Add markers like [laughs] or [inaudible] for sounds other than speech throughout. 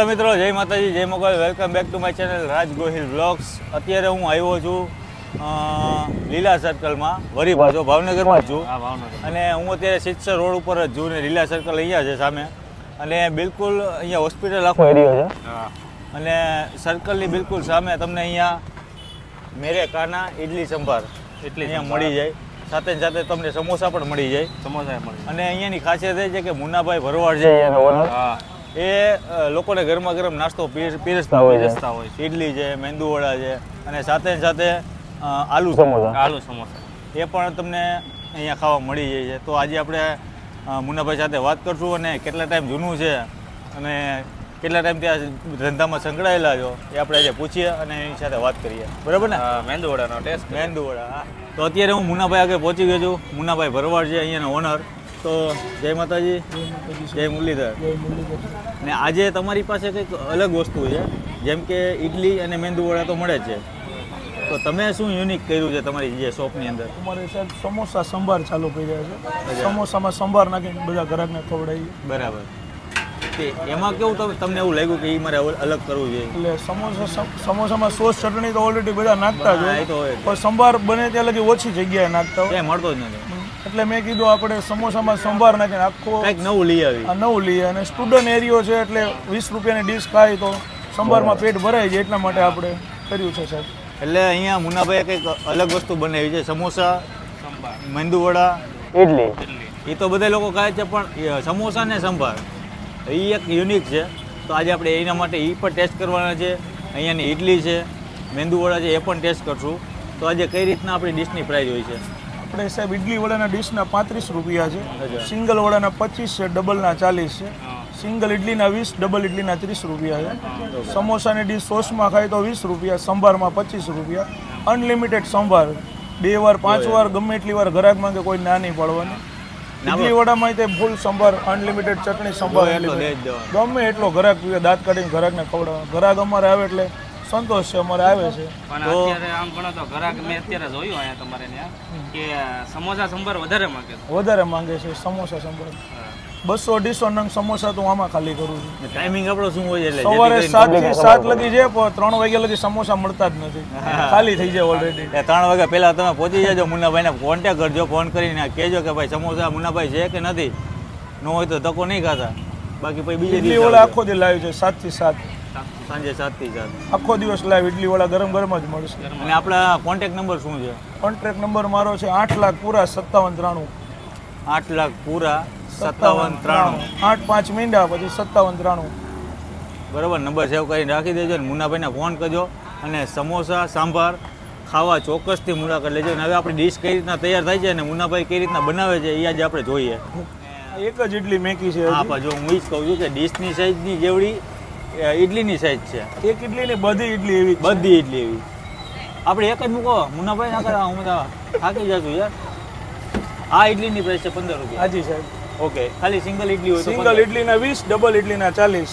Hello મિત્રો જય માતાજી જય Mogal. Welcome back to my channel Raj Gohil blogs અત્યારે હું આવ્યો છું લીલા સર્કલમાં વરી બાજુ ભાવનગરમાં જ છું. હા ભાવનગર અને હું અત્યારે સિત્સર રોડ ઉપર જ છું ને લીલા સર્કલ અહીંયા છે સામે. અને બિલકુલ અહીંયા હોસ્પિટલ આખો એરિયો છે. હા. અને સર્કલની બિલકુલ સામે તમને અહીંયા મેરે કાના ઇડલી સંભાર એટલી અહીંયા મળી જાય. સાથે સાથે તમને સમોસા પણ મળી જાય. સમોસા મળી અને અહીંયાની ખાસિયત એ છે કે મુન્નાભાઈ ભરવાડ છે. હા. એ લોકોને ગરમા ગરમ નાસ્તો પીર- પીરસતા હોય. પીરસતા હોય છે. ઇડલી છે મેંદુવડા છે અને સાથે સાથે આલુ સમોસા. આલુ સમોસા. એ પણ તમને અહીંયા ખાવા મળી જાય છે. તો આજે આપણે મુન્નાભાઈ સાથે વાત કરશું અને કેટલા ટાઈમ જૂનું છે અને કેટલા ટાઈમ ત્યાં ધંધામાં સંકળાયેલા છો એ આપણે આજે પૂછીએ અને એની સાથે વાત કરીએ. બરાબર ને? મેંદુવડાનો ટેસ્ટ મેંદુવડા હા. તો અત્યારે હું મુન્નાભાઈ આગળ પહોંચી ગયો છું. મુન્નાભાઈ ભરવાડ છે અહીંયાના ઓનર. તો જય માતાજી જય મુરલીધર. ને આજે તમારી પાસે કંઈક અલગ વસ્તુ છે જેમ કે ઇડલી અને મેંદુવડા તો મળે છે. તો તમે શું યુનિક કર્યું છે તમારી જે શોપની અંદર? અમારે સાહેબ સમોસા સંભાર ચાલુ કર્યા છે. સમોસામાં સંભાર નાખીને બધા ગ્રાહકને ખવડાવીએ. બરાબર. એમાં કેવું તમે- તમને એવું લાગ્યું કે એ મારે અલગ કરવું જોઈએ? એટલે સમોસા સમોસામાં સોસ ચટણી તો ઓલરેડી બધા નાખતા જ હોય. તો પણ સંભાર બને ત્યાં લગી ઓછી જગ્યાએ નાખતા હોય. મળતો જ નથી. એટલે મેં કીધું આપણે સમોસામાં સંભાર નાખીને આખો કંઈક નવું લઈ આવી. નવું લઈએ અને સ્ટુડન્ટ એરિયો છે એટલે વીસ રૂપિયાની ડીશ ખાય તો સંભારમાં પેટ ભરાય જાય એટલા માટે આપણે કર્યું છે સાહેબ. એટલે અહીંયા મુન્નાભાઈએ કંઈક અલગ વસ્તુ બનાવી છે સમોસા મેંદુવડા. ઇડલી. ઇડલી એ તો બધા લોકો ખાય છે પણ સમોસા ને સંભાર. એ એક યુનિક છે. તો આજે આપણે એના માટે એ પણ ટેસ્ટ કરવાના છે. અહીંયાની ઇડલી છે મેંદુવડા છે એ પણ ટેસ્ટ કરશું. તો આજે કઈ રીતના આપણી ડિશની પ્રાઇસ હોય છે? આપણે સાહેબ ઇડલી વડાના ડીશના પાંત્રીસ રૂપિયા છે સિંગલ વડાના પચીસ છે ડબલના ચાલીસ છે. સિંગલ ઇડલીના વીસ ડબલ ઇડલીના ત્રીસ રૂપિયા છે. સમોસાની ડીશ સોસમાં ખાય તો વીસ રૂપિયા સંભારમાં પચીસ રૂપિયા. અનલિમિટેડ સંભાર. બે વાર પાંચ વાર ગમે એટલી વાર ગ્રાહક કે કોઈ ના નહીં પડવાની. ઇડલી વડામાં તે ફૂલ સંભાર અનલિમિટેડ ચટણી સંભાર. ગમે એટલો ગ્રાહક દાંત કાઢીને ગ્રાહકને ખવડાવવાનો ગ્રાહક અમારે આવે એટલે સંતોષ છે અમારે આવે છે. પણ અત્યારે આમ ગણો તો ઘરાક મેં અત્યારે જોયું અહીંયા તમારે ત્યાં કે સમોસા સંભાર વધારે માંગે છે. વધારે માંગે છે સમોસા સંભાર. બસો અઢીસો નંગ સમોસા તો આમાં ખાલી કરું છું. ટાઈમિંગ આપણો શું હોય એટલે? સવારે સાતથી સાત લગી છે પણ ત્રણ વાગ્યા લગી સમોસા મળતા જ નથી. ખાલી થઈ જાય ઓલરેડી ત્રણ વાગ્યા પહેલા તમે પહોંચી જજો મુન્નાભાઈને કોન્ટેક કરજો ફોન કરીને કહેજો કે ભાઈ સમોસા મુન્નાભાઈ છે કે નથી? ન હોય તો ધક્કો નહીં ખાતા. બાકી પછી બીજી ઓલા આખો દે લાવ્યું છે સાતથી સાત. સાંજે સાતથી સાત. આખો દિવસ લાઈવ ઇડલી વડા ગરમ ગરમ જ મળશે. અને આપણા કોન્ટેક નંબર શું છે? કોન્ટેક નંબર મારો છે આઠ લાખ પૂરા સત્તાવન ત્રાણું. આઠ લાખ પૂરા સત્તાવન ત્રાણું. આઠ પાંચ મીંડા પછી સત્તાવન ત્રાણું. બરાબર નંબર સેવ કરીને રાખી દેજો અને મુન્નાભાઈને ફોન કરજો. અને સમોસા સાંભાર ખાવા ચોક્કસથી મુલાકાત લેજો. અને હવે આપણી ડીશ કઈ રીતના તૈયાર થાય છે અને મુન્નાભાઈ કઈ રીતના બનાવે છે એ આજે આપણે જોઈએ. એક જ ઇડલી મેકી છે હા. જો હું જ કહું છું કે ડીશની સાઈઝની જેવડી ઇડલીની સાઈઝ છે. એક ઇડલી ને બધી ઇડલી એવી બધી ઇડલી એવી. આપણે એક જ મૂકો મુન્નાભાઈ ના કરા હું થાકી જશું યાર. આ ઇડલીની પ્રાઇસ છે પંદર રૂપિયા. હાજી સાહેબ. ઓકે ખાલી સિંગલ ઇડલી હોય સિંગલ 15. ઇડલીના વીસ ડબલ ઇડલીના ચાલીસ.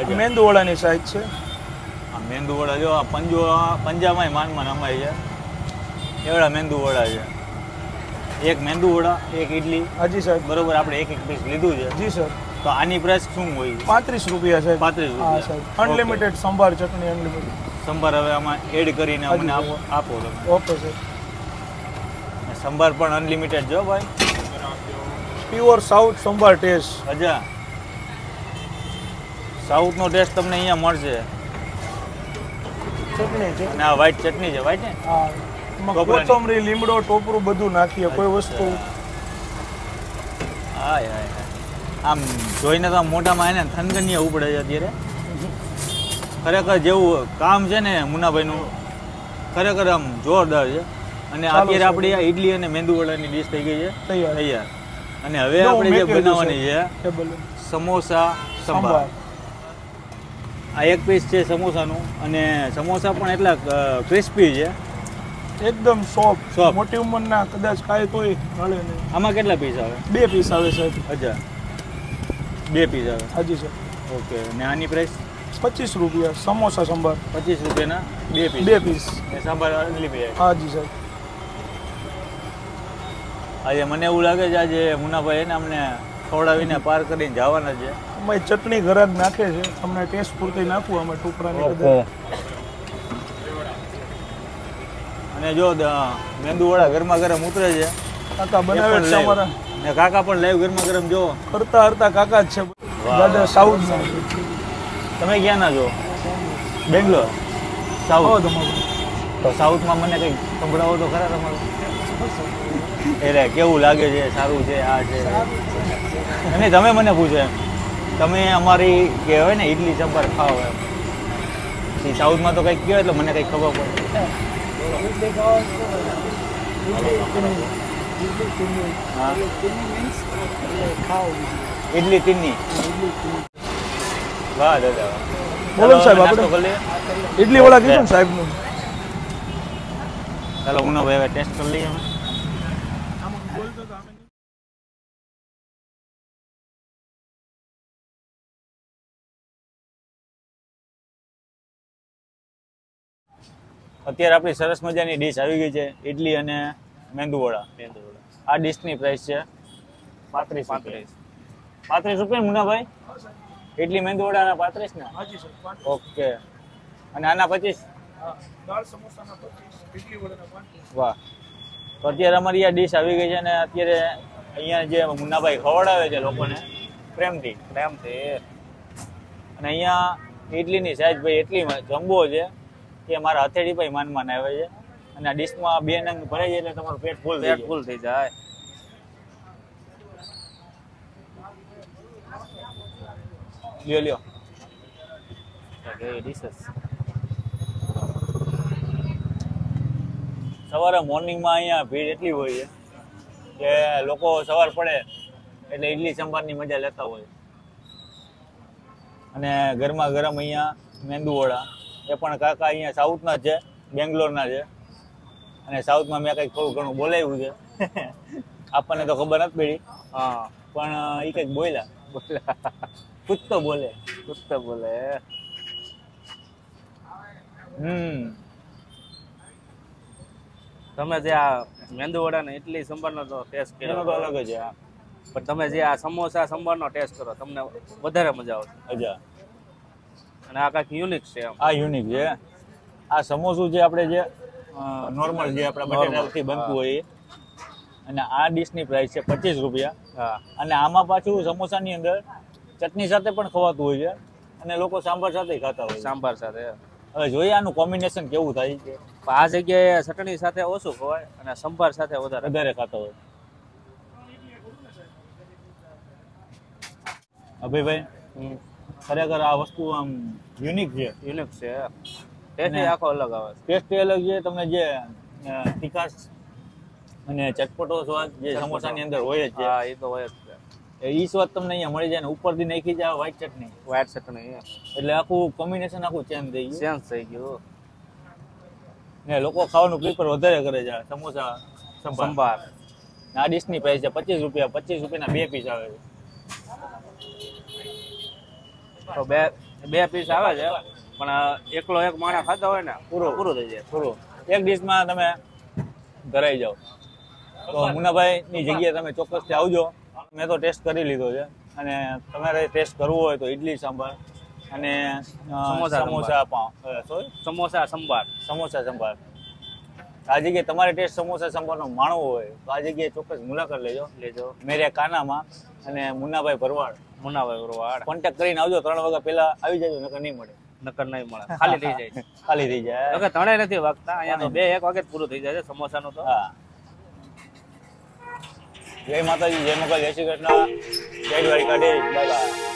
અચ્છા. મેંદુ વડાની સાઈઝ છે. આ મેંદુ વડા જો આ પંજો પંજામાંય માનમાં નમાય છે. એવડા મેંદુ વડા છે. એક મેંદુ વડા એક ઇડલી હાજી સાહેબ. બરોબર આપણે એક એક પીસ લીધું છે. જી સર તો આની પ્રાઇસ શું હોય? પાંત્રીસ રૂપિયા છે 35 હા રૂપિયા. અનલિમિટેડ સંભાર ચટણી અનલિમિટેડ સંભાર હવે આમાં એડ કરીને અમને આપો તમે. ઓકે સર સંભાર પણ અનલિમિટેડ જો ભાઈ. પ્યોર સાઉથ સંભાર ટેસ્ટ અજા સાઉથનો ટેસ્ટ તમને અહીંયા મળશે. ચટણી છે. ના વ્હાઈટ ચટણી છે વ્હાઈટ ને? હા. કોથમરી લીમડો ટોપરું બધું નાખીએ કોઈ વસ્તુ. હાય હાય. આમ જોઈને તો મોટામાં એને થનગનિયા ઉપડે છે અત્યારે. ખરેખર જેવું કામ છે ને મુનાભાઈનું ખરેખર આમ જોરદાર છે. અને અત્યારે આપણી આ ઇડલી અને મેંદુવડાની ડીશ થઈ ગઈ છે. તૈયાર. અને હવે આપણે જે બનાવવાની છે સમોસા સંભાર. આ એક પીસ છે સમોસાનું અને સમોસા પણ એટલા ક્રિસ્પી છે. એકદમ સોફ્ટ Soft. મોટી ઉંમરના કદાચ ખાય તોય મળે નહીં. આમાં કેટલા પીસ આવે? બે પીસ આવે સાહેબ. અચ્છા. બે પીસ આવે હાજી સર. ઓકે ને આની પ્રાઇસ પચીસ રૂપિયા સમોસા સંભાર. પચીસ રૂપિયાના બે પીસ બે પીસ ને સાંભાર અનલિમિટેડ હાજી સર. આજે મને એવું લાગે છે આજે મુનાભાઈ એને અમને ખવડાવીને પાર કરીને જવાના છે. અમે ચટણી ઘરે જ નાખે છે. તમને ટેસ્ટ પૂરતી નાખવું અમે ટુકડાની અને જો મેંદુવડા ગરમા ગરમ ઉતરે છે કાકા બનાવે છે. અમારા ને કાકા પણ લાઈવ ગરમા ગરમ જો કરતા હરતા કાકા જ છે. દાદા સાઉથના તમે ક્યાં ના જો બેંગ્લોર સાઉથ તો સાઉથમાં મને કંઈક સંભળાવો તો ખરા તમારું? એટલે કેવું લાગે છે? સારું છે? આ છે? અને તમે મને પૂછો એમ. તમે અમારી કહેવાય ને ઇડલી સંભાર ખાઓ એમ. સાઉથમાં તો કંઈક કહેવાય એટલે મને કંઈક ખબર પડે. ઇડલી તિન્ની વાહ દાદા બોલો સાહેબ, આપણે- ઇડલી વડા કીધું ને સાહેબનું. ચાલો ઉનો ભાઈ ટેસ્ટ કરી લઈએ અમે. અત્યારે આપણી સરસ મજાની ડીશ આવી ગઈ છે ઇડલી અને મેંદુવડા આ ડીશની પ્રાઇસ છે પાંત્રીસ પાંત્રીસ. પાંત્રીસ રૂપિયા મુનાભાઈ? ઇડલી મેંદુવડાના પાંત્રીસ ને? હાજી સર પાંચ ઓકે. અને આના પચીસ? દાળ સમોસાના પચીસ ઇડલી વડાના પાંચ વાહ. તો અત્યારે અમારી આ ડીશ આવી ગઈ છે અને અત્યારે અહીંયા જે મુન્નાભાઈ ખવડાવે છે લોકોને પ્રેમથી. પ્રેમથી. અને અહીંયા ઇડલીની સાઈઝ ભાઈ એટલી જમ્બો છે કે મારા હથેળી ભાઈ માન માન આવે છે. અને આ ડીશમાં બે નંગ ભરાઈ જાય એટલે તમારું પેટ ફૂલ થઈ પેટ જાય. ફૂલ થઈ જાય. લ્યો લ્યો. સવારે મોર્નિંગમાં અહીંયા ભીડ એટલી હોય છે કે લોકો સવાર પડે એટલે ઇડલી સંભારની મજા લેતા હોય. અને ગરમા ગરમ અહીંયા મેંદુવડા એ પણ કાકા અહીંયા સાઉથના છે બેંગ્લોરના છે. અને સાઉથમાં મેં કંઈક થોડું ઘણું બોલાવ્યું છે. આપણને તો ખબર નથી પડી. હા. પણ એ કંઈક બોલ્યા. બોલ્યા. કુછ તો બોલે. કુત્તે બોલે. હમ. તમે જે આ મેંદુવડા ને ઇડલી સંભારનો તો ટેસ્ટ કર્યો. તો અલગ જ પણ તમે જે આ સમોસા સંભારનો ટેસ્ટ કરો તમને વધારે મજા આવશે. અજા અને આ કાંઈક યુનિક છે આ યુનિક છે. આ સમોસું જે આપણે જે નોર્મલ જે આપણા બટેટાથી બનતું હોય અને આ ડીશની પ્રાઇસ છે પચીસ રૂપિયા. અને આમાં પાછું સમોસાની અંદર ચટણી સાથે પણ ખવાતું હોય છે. અને લોકો સાંભાર સાથે ખાતા હોય સાંભાર સાથે હવે જોઈએ આનું કોમ્બિનેશન કેવું થાય છે. આ જગ્યાએ ચટણી સાથે ઓછું ખવાય અને સંભાર સાથે વધારે વધારે ખાતા હોય. અભયભાઈ ખરેખર આ વસ્તુ આમ યુનિક છે. યુનિક છે ટેસ્ટ આખો અલગ આવે ટેસ્ટ અલગ છે. તમને જે તીખાશ અને ચટપટો સ્વાદ જે સમોસાની અંદર હોય જ છે. હા એ તો હોય જ છે. એ સ્વાદ તમને અહીંયા મળી જાય ને ઉપરથી નાખી જાય વ્હાઈટ ચટણી વ્હાઈટ ચટણી એટલે આખું કોમ્બિનેશન આખું ચેન્જ થઈ ગયું. ચેન્જ થઈ ગયું ને લોકો ખાવાનું પ્રિફર વધારે કરે છે સમોસા સંભાર. આ ડીશની પ્રાઇસ છે પચીસ રૂપિયા. પચીસ રૂપિયાના બે પીસ આવે છે. તો બે બે પીસ આવે છે. પણ એકલો એક માણસ ખાતા હોય ને પૂરું પૂરું થઈ જાય. પૂરું. એક ડીશમાં તમે ધરાઈ જાઓ. તો મુનાભાઈની જગ્યાએ તમે ચોક્કસથી આવજો. મેં તો ટેસ્ટ કરી લીધો છે. અને તમારે ટેસ્ટ કરવો હોય તો ઇડલી સાંભાર અને સમોસા સમોસા પાઉં. સોરી? સમોસા સંભાર. સમોસા સંભાર. આ જગ્યાએ તમારે ટેસ્ટ સમોસા સંભારનો માણવો હોય તો આ જગ્યાએ ચોક્કસ મુલાકાત લેજો. લેજો. મેરે કાનામાં અને મુન્નાભાઈ ભરવાડ. મુનાભાઈ ભરવાડ. કોન્ટેક્ટ કરીને આવજો. ત્રણ વાગ્યા પહેલા આવી જજો નકર નહીં મળે. નકર નહીં મળે. ખાલી થઈ જાય [laughs] ખાલી થઈ જાય. ઓકે ત્રણેય નથી વાગતા. અહીંયા તો બે એક વાગે પૂરું થઈ જાય છે સમોસાનું તો. હા. જય માતાજી જય મગલ જય શ્રી કૃષ્ણ. જય દ્વારિકાધીશ. Bye bye.